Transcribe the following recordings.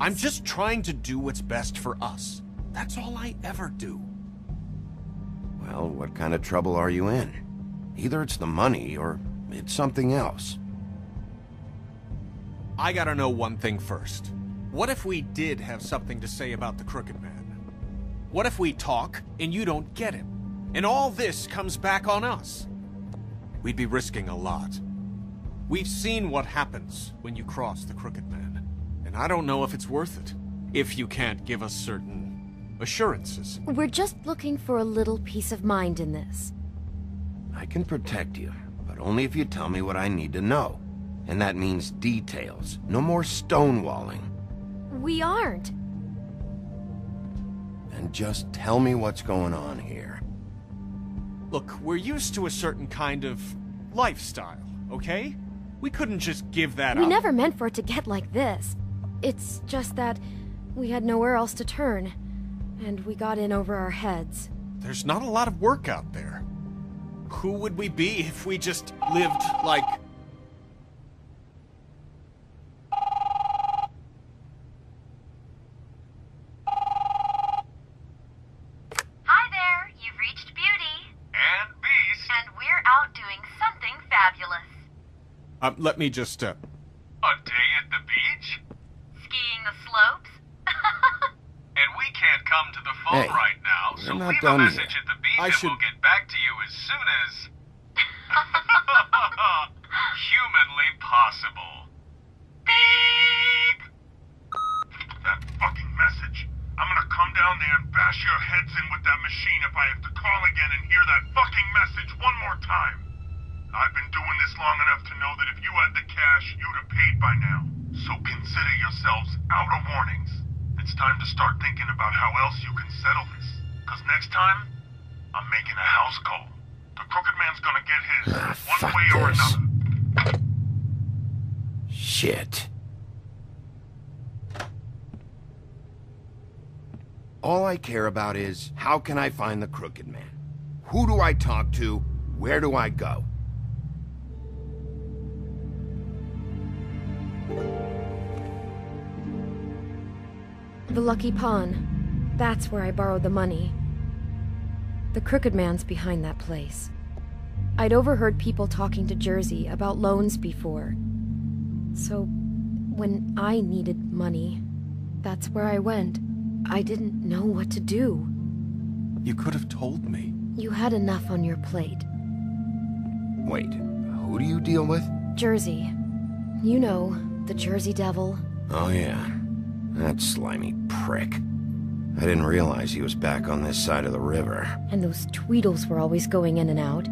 I'm just trying to do what's best for us. That's all I ever do. Well, what kind of trouble are you in? Either it's the money or it's something else. I gotta know one thing first. What if we did have something to say about the Crooked Man? What if we talk and you don't get him? And all this comes back on us? We'd be risking a lot. We've seen what happens when you cross the Crooked Man. And I don't know if it's worth it. If you can't give us certain assurances. We're just looking for a little peace of mind in this. I can protect you, but only if you tell me what I need to know. And that means details. No more stonewalling. We aren't. And just tell me what's going on here. Look, we're used to a certain kind of lifestyle, okay? We couldn't just give that We up. We never meant for it to get like this. It's just that we had nowhere else to turn, and we got in over our heads. There's not a lot of work out there. Who would we be if we just lived like... Hi there, you've reached Beauty. And Beast. And we're out doing something fabulous. Um, let me just, uh... A day at the beach? Skiing the slopes? And we can't come to the phone Hey, right now, so not leave a done message yet. at the beach I and should- we'll get back to you as soon as... humanly possible. Beep! That fucking message. I'm gonna come down there and bash your heads in with that machine if I have to call again and hear that fucking message one more time. I've been doing this long enough to know that if you had the cash, you'd have paid by now. So consider yourselves out of warnings. It's time to start thinking about how else you can settle this. Cause next time, I'm making a house call. The Crooked Man's gonna get his Ah, one way or this. another. Shit. All I care about is, how can I find the Crooked Man? Who do I talk to? Where do I go? The Lucky Pawn. That's where I borrowed the money. The Crooked Man's behind that place. I'd overheard people talking to Jersey about loans before. So, when I needed money, that's where I went. I didn't know what to do. You could have told me. You had enough on your plate. Wait, who do you deal with? Jersey. You know, the Jersey Devil. Oh yeah, that slimy prick. I didn't realize he was back on this side of the river. And those Tweedles were always going in and out.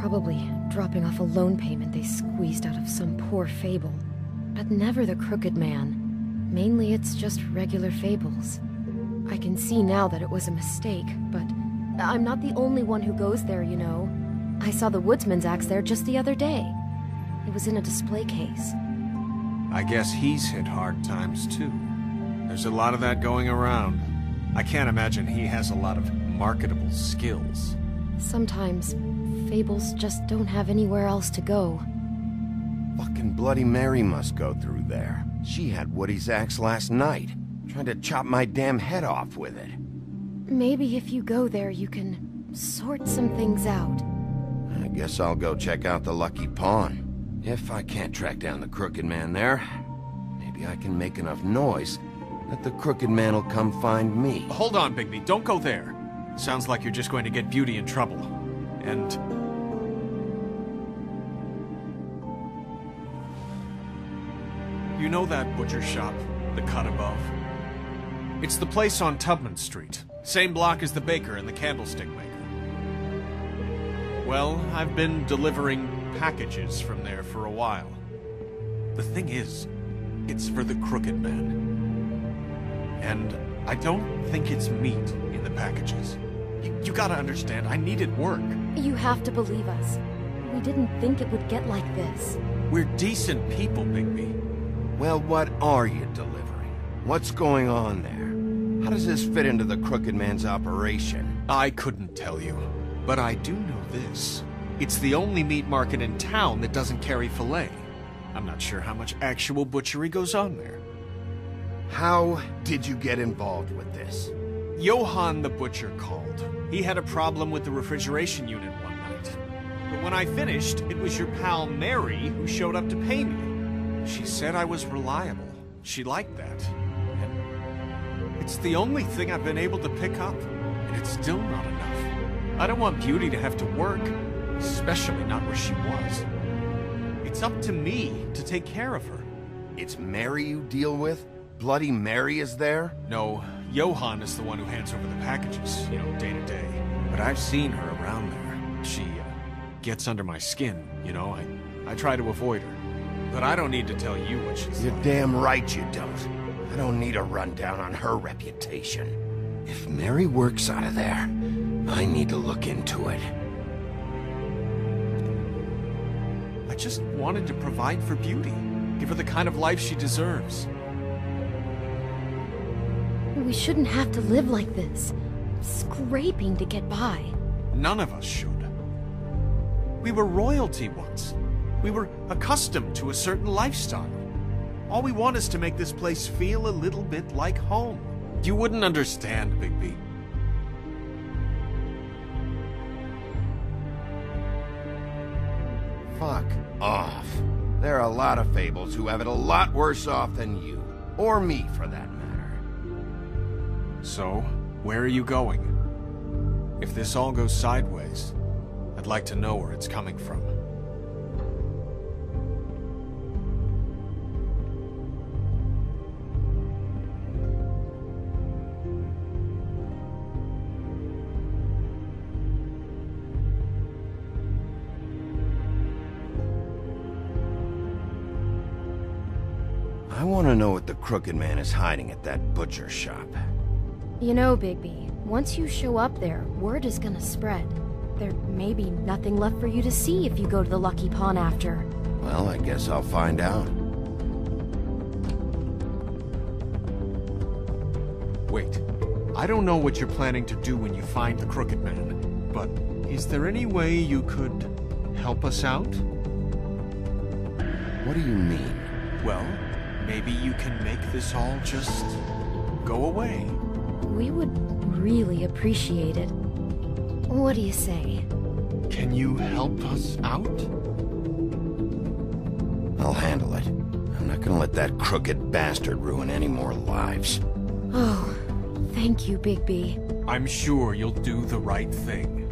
Probably dropping off a loan payment they squeezed out of some poor fable. But never the Crooked Man. Mainly it's just regular fables. I can see now that it was a mistake, but I'm not the only one who goes there, you know. I saw the Woodsman's axe there just the other day. It was in a display case. I guess he's hit hard times, too. There's a lot of that going around. I can't imagine he has a lot of marketable skills. Sometimes, fables just don't have anywhere else to go. Fucking Bloody Mary must go through there. She had Woody's axe last night. trying to chop my damn head off with it. Maybe if you go there, you can sort some things out. I guess I'll go check out the Lucky Pawn. If I can't track down the Crooked Man there, maybe I can make enough noise that the Crooked Man will come find me. Hold on, Bigby. Don't go there. Sounds like you're just going to get Beauty in trouble. And... You know that butcher shop, the cut above? It's the place on Tubman Street. Same block as the baker and the candlestick maker. Well, I've been delivering packages from there for a while. The thing is, it's for the Crooked Man. And I don't think it's meat in the packages. You, you gotta understand, I needed work. You have to believe us. We didn't think it would get like this. We're decent people, Bigby. Well, what are you delivering? What's going on there? How does this fit into the Crooked Man's operation? I couldn't tell you, but I do know this. It's the only meat market in town that doesn't carry filet. I'm not sure how much actual butchery goes on there. How did you get involved with this? Johann the Butcher called. He had a problem with the refrigeration unit one night. But when I finished, it was your pal Mary who showed up to pay me. She said I was reliable. She liked that. And it's the only thing I've been able to pick up, and it's still not enough. I don't want Beauty to have to work, especially not where she was. It's up to me to take care of her. It's Mary you deal with? Bloody Mary is there? No, Johann is the one who hands over the packages, you know, day to day. But I've seen her around there. She uh, gets under my skin, you know. I, I try to avoid her. But I don't need to tell you what she's You're like. damn right you don't. I don't need a rundown on her reputation. If Mary works out of there, I need to look into it. Just wanted to provide for Beauty. Give her the kind of life she deserves. We shouldn't have to live like this. Scraping to get by. None of us should. We were royalty once. We were accustomed to a certain lifestyle. All we want is to make this place feel a little bit like home. You wouldn't understand, Bigby. Fuck off. There are a lot of fables who have it a lot worse off than you. Or me, for that matter. So, where are you going? If this all goes sideways, I'd like to know where it's coming from. Crooked Man is hiding at that butcher shop. You know, Bigby, once you show up there, word is gonna spread. There may be nothing left for you to see if you go to the Lucky Pawn after. Well, I guess I'll find out. Wait, I don't know what you're planning to do when you find the Crooked Man, but is there any way you could help us out? What do you mean? Well, maybe you can make this all just go away. We would really appreciate it. What do you say? Can you help us out? I'll handle it. I'm not gonna let that crooked bastard ruin any more lives. Oh, thank you, Bigby. I'm sure you'll do the right thing.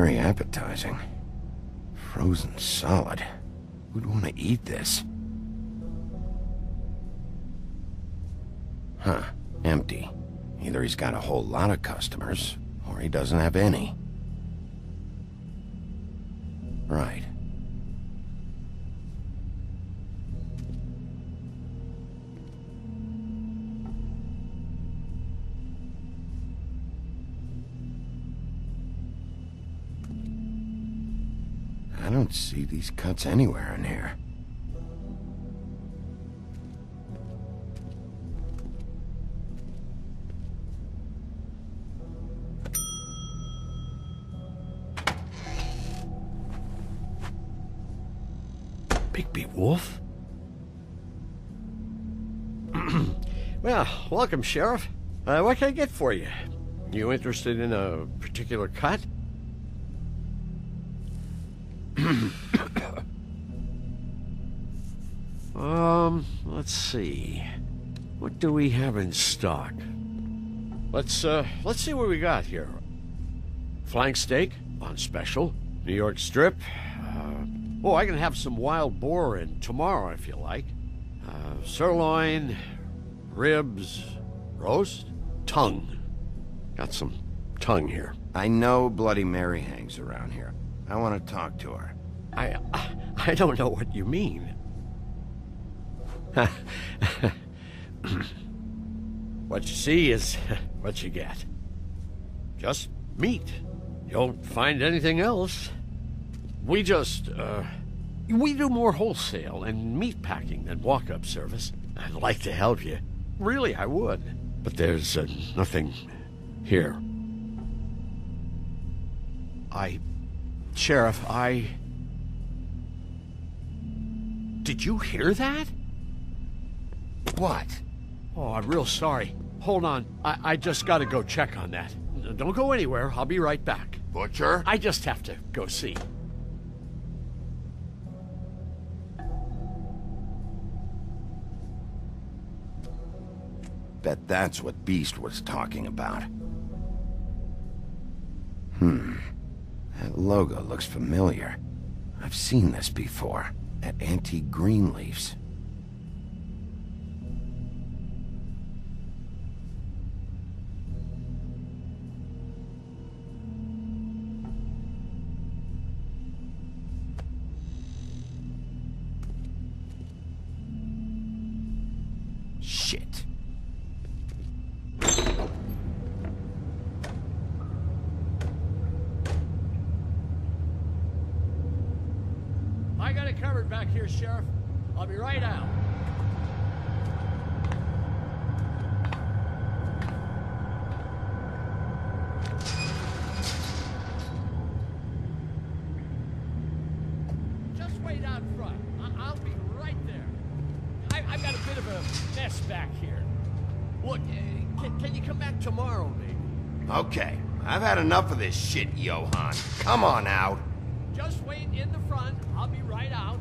Very appetizing. Frozen solid. Who'd want to eat this? Huh. Empty. Either he's got a whole lot of customers, or he doesn't have any. Right. I don't see these cuts anywhere in here. Bigby Wolf? well, welcome, Sheriff. Uh, what can I get for you? You interested in a particular cut? um, let's see. What do we have in stock? Let's, uh, let's see what we got here. Flank steak on special. New York strip. Uh, oh, I can have some wild boar in tomorrow if you like. Uh, sirloin, ribs, roast, tongue. Got some tongue here. I know Bloody Mary hangs around here. I want to talk to her. I, I don't know what you mean. what you see is what you get. Just meat. You don't find anything else. We just, uh, we do more wholesale and meat packing than walk-up service. I'd like to help you. Really, I would. But there's uh, nothing here. I... Sheriff, I... Did you hear that? What? Oh, I'm real sorry. Hold on. I, I just gotta go check on that. Don't go anywhere. I'll be right back. Butcher? I just have to go see. Bet that's what Beast was talking about. Hmm. Logo looks familiar. I've seen this before. At Aunty Greenleaf's. Shit. I got it covered back here, Sheriff. I'll be right out. Just wait out front. I'll be right there. I've got a bit of a mess back here. Look, eh, can, can you come back tomorrow, maybe? Okay, I've had enough of this shit, Johann. Come on out. Just wait in the front. I'll be right out.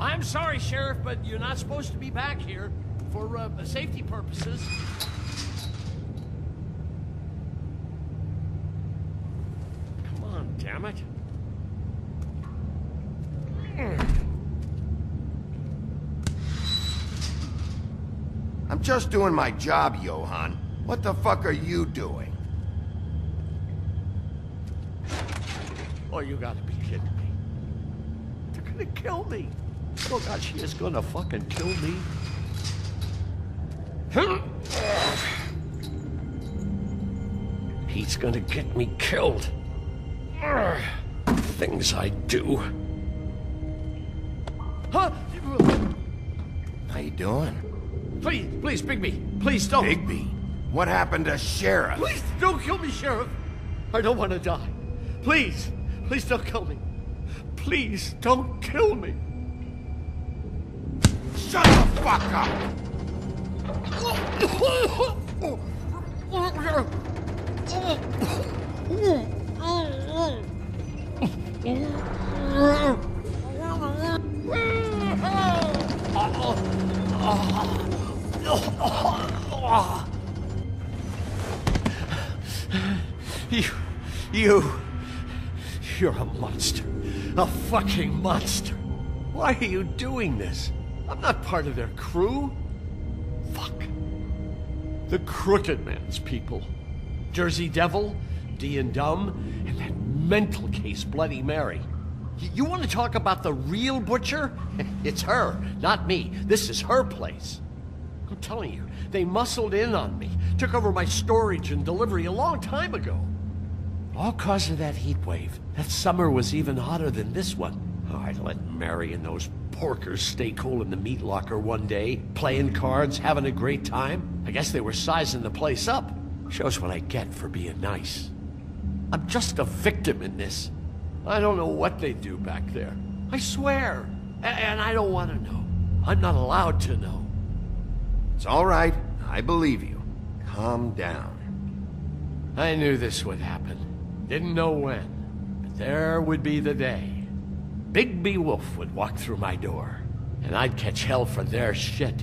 I'm sorry, Sheriff, but you're not supposed to be back here for uh, safety purposes. Come on, damn it. I'm just doing my job, Johann. What the fuck are you doing? Oh, you gotta be kidding me. They're gonna kill me. Oh, God, she is gonna fucking kill me. He's gonna get me killed. Things I do. Huh? How you doing? Please, please, Bigby. Please don't. Bigby. What happened to Sheriff? Please don't kill me, Sheriff. I don't want to die. Please, please don't kill me. Please don't kill me. Shut the fuck up! You, you, you're a monster. A fucking monster. Why are you doing this? I'm not part of their crew. Fuck. The Crooked Man's people. Jersey Devil, Dee and Dum, and that mental case, Bloody Mary. Y- You want to talk about the real butcher? It's her, not me. This is her place. I'm telling you, they muscled in on me, took over my storage and delivery a long time ago. All cause of that heat wave. That summer was even hotter than this one. Oh, I let Mary and those porkers stay cool in the meat locker one day, playing cards, having a great time. I guess they were sizing the place up. Shows what I get for being nice. I'm just a victim in this. I don't know what they do back there. I swear. A- and I don't want to know. I'm not allowed to know. It's all right. I believe you. Calm down. I knew this would happen. Didn't know when. But there would be the day. Bigby Wolf would walk through my door. And I'd catch hell for their shit.